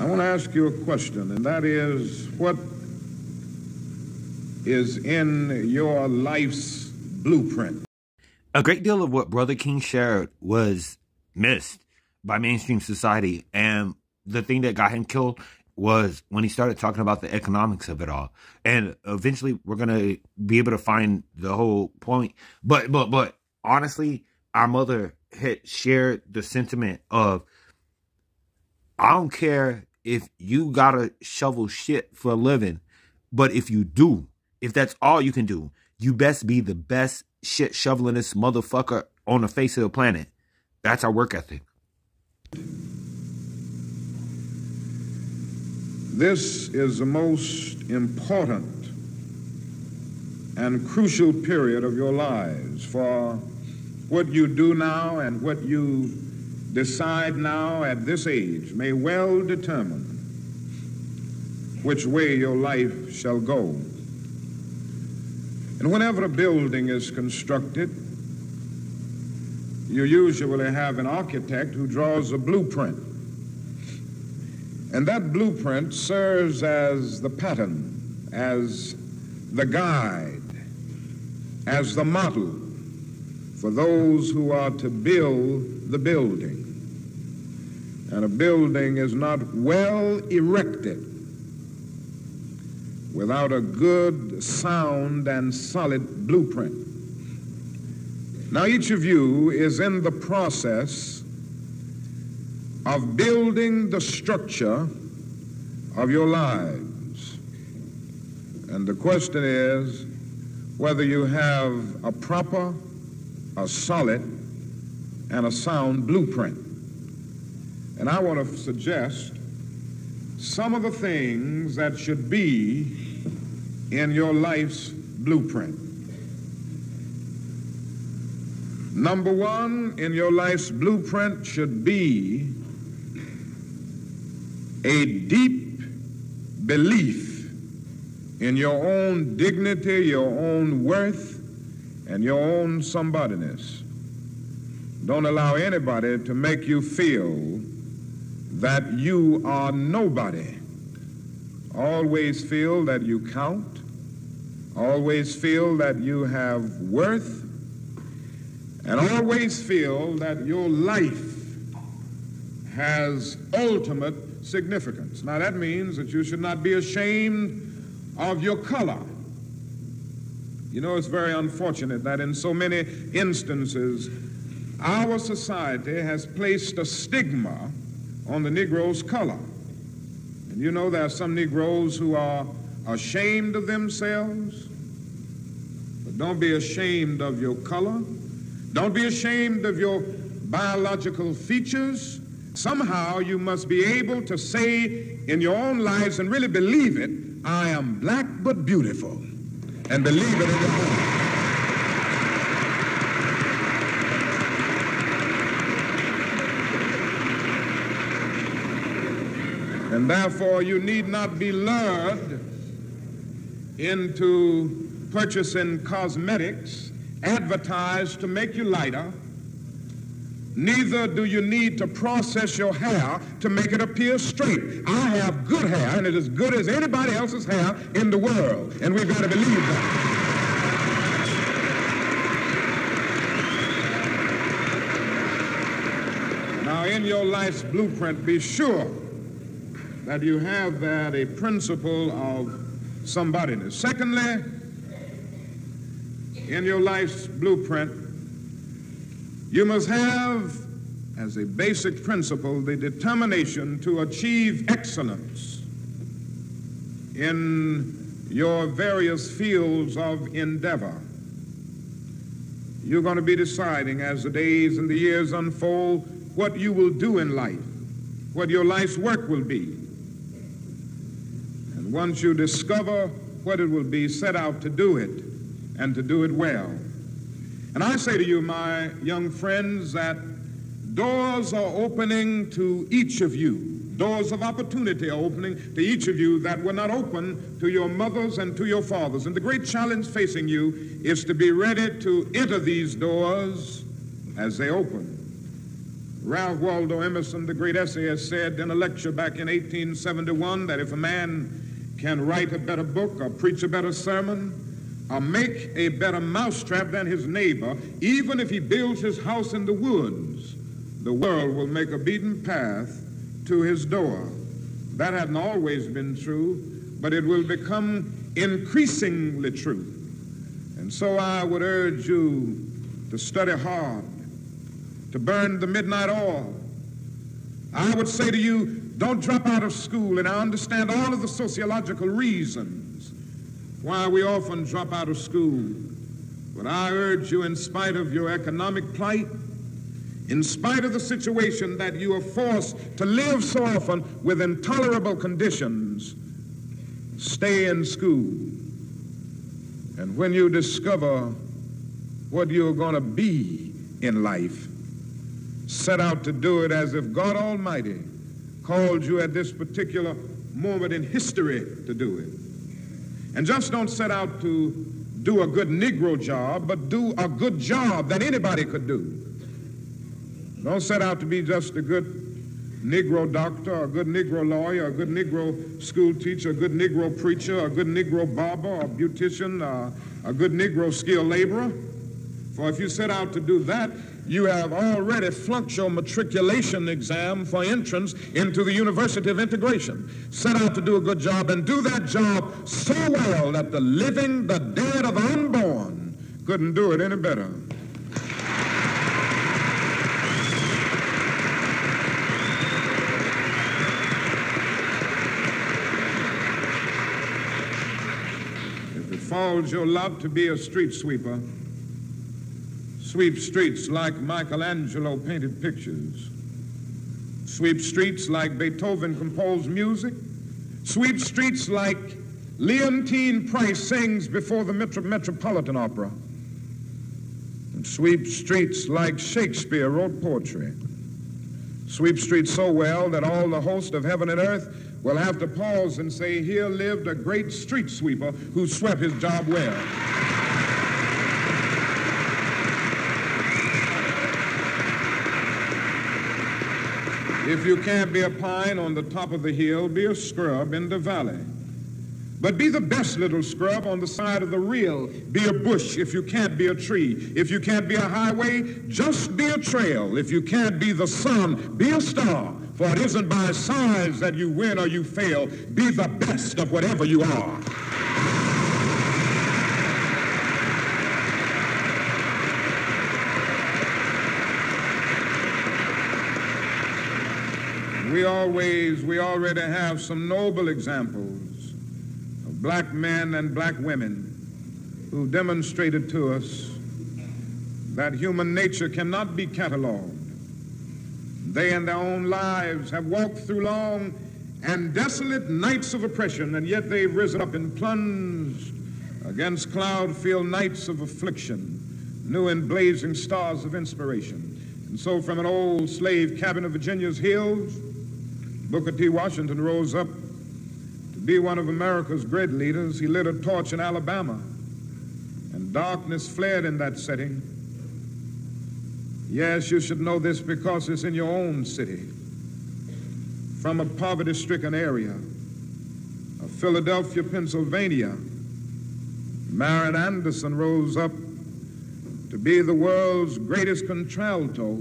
I want to ask you a question, and that is what is in your life's blueprint? A great deal of what Brother King shared was missed by mainstream society. And the thing that got him killed was when he started talking about the economics of it all. And eventually we're gonna be able to find the whole point. But but but honestly, our mother had shared the sentiment of I don't care if you gotta shovel shit for a living, but if you do, if that's all you can do, you best be the best shit shovelingest motherfucker on the face of the planet. That's our work ethic. This is the most important and crucial period of your lives for what you do now and what you decide now at this age may well determine which way your life shall go. And whenever a building is constructed, you usually have an architect who draws a blueprint. And that blueprint serves as the pattern, as the guide, as the model for those who are to build the building. And a building is not well erected without a good, sound, and solid blueprint. Now, each of you is in the process of building the structure of your lives. And the question is whether you have a proper, a solid, and a sound blueprint. And I want to suggest some of the things that should be in your life's blueprint. Number one in your life's blueprint should be a deep belief in your own dignity, your own worth, and your own somebodyness. Don't allow anybody to make you feel that you are nobody. Always feel that you count. Always feel that you have worth. And always feel that your life has ultimate significance. Now, that means that you should not be ashamed of your color. You know, it's very unfortunate that in so many instances, our society has placed a stigma on the Negro's color. And you know there are some Negroes who are ashamed of themselves. But don't be ashamed of your color. Don't be ashamed of your biological features. Somehow you must be able to say in your own lives and really believe it, I am black but beautiful. And believe it in your heart. And therefore, you need not be lured into purchasing cosmetics advertised to make you lighter. Neither do you need to process your hair to make it appear straight. I have good hair, and it is as good as anybody else's hair in the world. And we've got to believe that. Now, in your life's blueprint, be sure that you have that a principle of somebodyness. Secondly, in your life's blueprint, you must have as a basic principle the determination to achieve excellence in your various fields of endeavor. You're going to be deciding as the days and the years unfold what you will do in life, what your life's work will be once you discover what it will be, set out to do it and to do it well. And I say to you, my young friends, that doors are opening to each of you. Doors of opportunity are opening to each of you that were not open to your mothers and to your fathers. And the great challenge facing you is to be ready to enter these doors as they open. Ralph Waldo Emerson, the great essayist, said in a lecture back in 1871 that if a man can write a better book or preach a better sermon or make a better mousetrap than his neighbor, even if he builds his house in the woods, the world will make a beaten path to his door. That hasn't always been true, but it will become increasingly true. And so I would urge you to study hard, to burn the midnight oil. I would say to you, don't drop out of school, and I understand all of the sociological reasons why we often drop out of school. But I urge you, in spite of your economic plight, in spite of the situation that you are forced to live so often with intolerable conditions, stay in school. And when you discover what you're going to be in life, set out to do it as if God Almighty called you at this particular moment in history to do it. And just don't set out to do a good Negro job, but do a good job that anybody could do. Don't set out to be just a good Negro doctor, a good Negro lawyer, a good Negro school teacher, a good Negro preacher, a good Negro barber, a beautician, uh, a good Negro skilled laborer. For if you set out to do that, you have already flunked your matriculation exam for entrance into the University of Integration. Set out to do a good job and do that job so well that the living, the dead, or the unborn couldn't do it any better. If it falls your lot to be a street sweeper. Sweep streets like Michelangelo painted pictures. Sweep streets like Beethoven composed music. Sweep streets like Leontyne Price sings before the Metro- Metropolitan Opera. And sweep streets like Shakespeare wrote poetry. Sweep streets so well that all the host of heaven and earth will have to pause and say, Here lived a great street sweeper who swept his job well. If you can't be a pine on the top of the hill, be a scrub in the valley. But be the best little scrub on the side of the rill. Be a bush if you can't be a tree. If you can't be a highway, just be a trail. If you can't be the sun, be a star. For it isn't by size that you win or you fail. Be the best of whatever you are. We always, we already have some noble examples of black men and black women who demonstrated to us that human nature cannot be cataloged they in their own lives have walked through long and desolate nights of oppression, and yet they've risen up and plunged against cloud filled nights of affliction, new and blazing stars of inspiration. And so, from an old slave cabin of Virginia's hills, Booker T. Washington rose up to be one of America's great leaders. He lit a torch in Alabama, and darkness fled in that setting. Yes, you should know this because it's in your own city. From a poverty stricken area of Philadelphia, Pennsylvania, Marian Anderson rose up to be the world's greatest contralto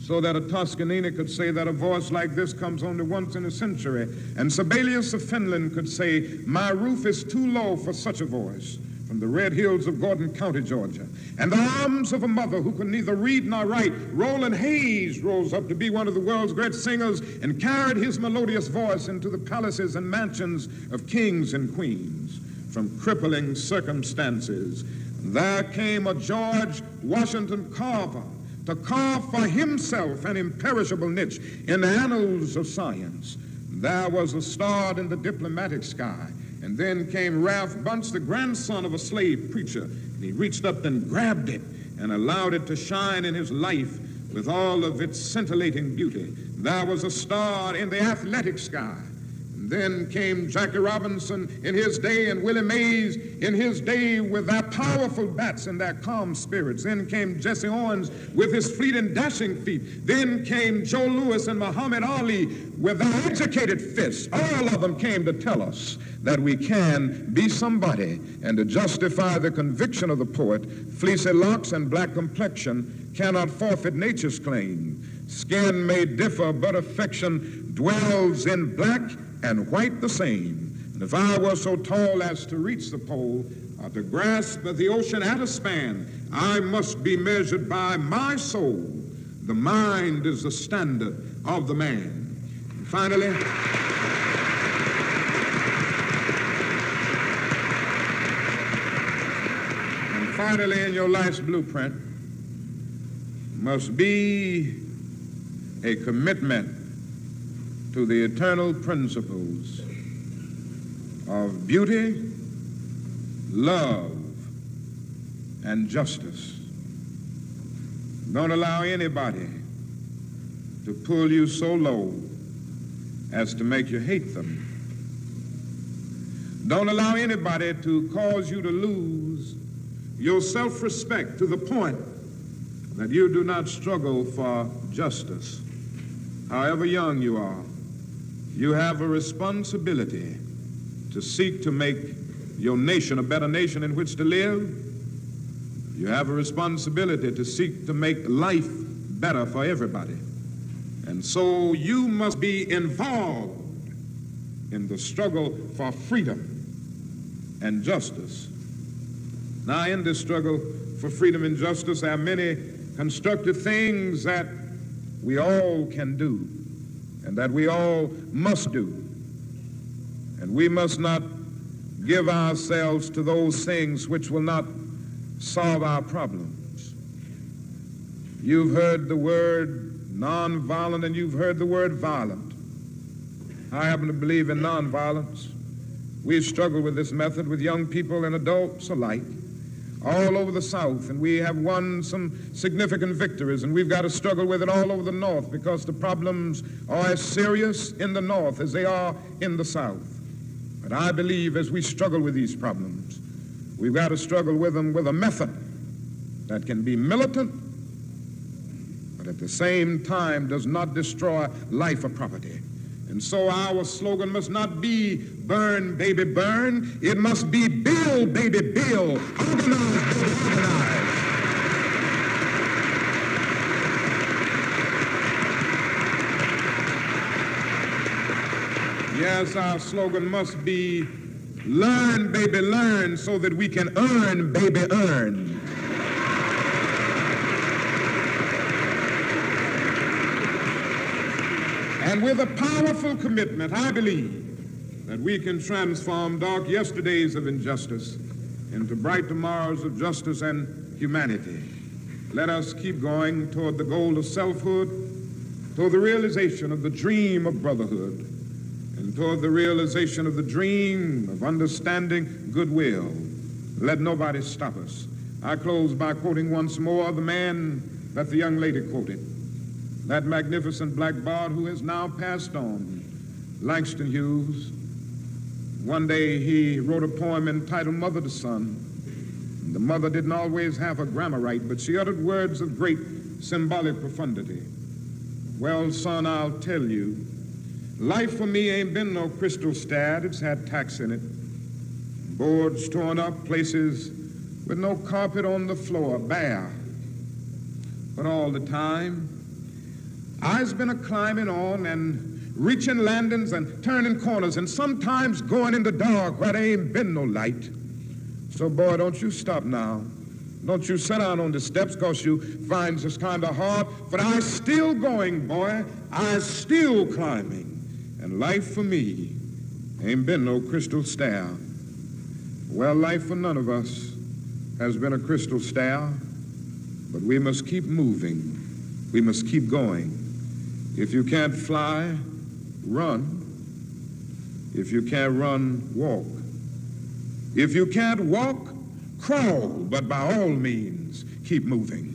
so that a Toscanini could say that a voice like this comes only once in a century. And Sibelius of Finland could say, My roof is too low for such a voice from the red hills of Gordon County, Georgia. And the arms of a mother who could neither read nor write, Roland Hayes rose up to be one of the world's great singers and carried his melodious voice into the palaces and mansions of kings and queens. From crippling circumstances, there came a George Washington Carver to carve for himself an imperishable niche in the annals of science. There was a star in the diplomatic sky and then came Ralph Bunche, the grandson of a slave preacher, and he reached up and grabbed it and allowed it to shine in his life with all of its scintillating beauty. There was a star in the athletic sky. Then came Jackie Robinson in his day and Willie Mays in his day with their powerful bats and their calm spirits. Then came Jesse Owens with his fleet and dashing feet. Then came Joe Louis and Muhammad Ali with their educated fists. All of them came to tell us that we can be somebody and to justify the conviction of the poet, fleecy locks and black complexion cannot forfeit nature's claim. Skin may differ, but affection dwells in black and white the same. And if I were so tall as to reach the pole, uh, or to grasp the ocean at a span, I must be measured by my soul. The mind is the standard of the man. And finally, and finally, in your life's blueprint, must be a commitment to the eternal principles of beauty, love, and justice. Don't allow anybody to pull you so low as to make you hate them. Don't allow anybody to cause you to lose your self respect to the point that you do not struggle for justice. However young you are, you have a responsibility to seek to make your nation a better nation in which to live. You have a responsibility to seek to make life better for everybody. And so you must be involved in the struggle for freedom and justice. Now, in this struggle for freedom and justice, there are many constructive things that we all can do and that we all must do. And we must not give ourselves to those things which will not solve our problems. You've heard the word nonviolent and you've heard the word violent. I happen to believe in nonviolence. We've struggled with this method with young people and adults alike all over the South, and we have won some significant victories, and we've got to struggle with it all over the North because the problems are as serious in the North as they are in the South. But I believe as we struggle with these problems, we've got to struggle with them with a method that can be militant, but at the same time does not destroy life or property. And so our slogan must not be burn, baby, burn. It must be build, baby, build. Organize, baby, organize. Yes, our slogan must be learn, baby, learn so that we can earn, baby, earn. And with a powerful commitment, I believe that we can transform dark yesterdays of injustice into bright tomorrows of justice and humanity. Let us keep going toward the goal of selfhood, toward the realization of the dream of brotherhood, and toward the realization of the dream of understanding goodwill. Let nobody stop us. I close by quoting once more the man that the young lady quoted that magnificent black bard who has now passed on, Langston Hughes. One day he wrote a poem entitled Mother to Son. The mother didn't always have her grammar right, but she uttered words of great symbolic profundity. Well, son, I'll tell you, life for me ain't been no crystal stad. It's had tacks in it. Boards torn up, places with no carpet on the floor, bare. But all the time, I's been a climbing on and reaching landings and turning corners and sometimes going in the dark where there ain't been no light. So, boy, don't you stop now. Don't you sit down on the steps because you find this kind of hard. But I still going, boy. I still climbing. And life for me ain't been no crystal stair. Well, life for none of us has been a crystal stair. But we must keep moving. We must keep going. If you can't fly, run. If you can't run, walk. If you can't walk, crawl, but by all means, keep moving.